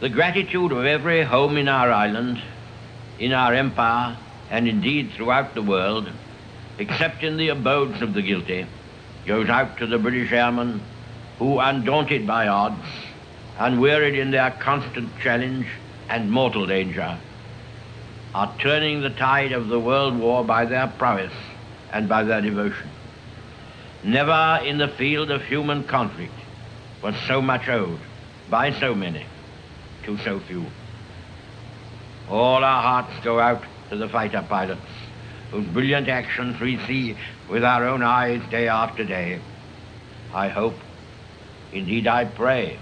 The gratitude of every home in our island, in our empire, and indeed throughout the world, except in the abodes of the guilty, goes out to the British airmen who, undaunted by odds, unwearied in their constant challenge and mortal danger, are turning the tide of the world war by their prowess and by their devotion. Never in the field of human conflict was so much owed by so many to so few. All our hearts go out to the fighter pilots whose brilliant actions we see with our own eyes day after day. I hope, indeed I pray,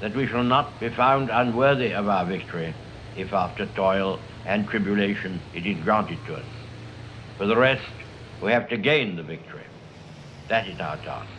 that we shall not be found unworthy of our victory if after toil and tribulation it is granted to us. For the rest, we have to gain the victory. That is our task.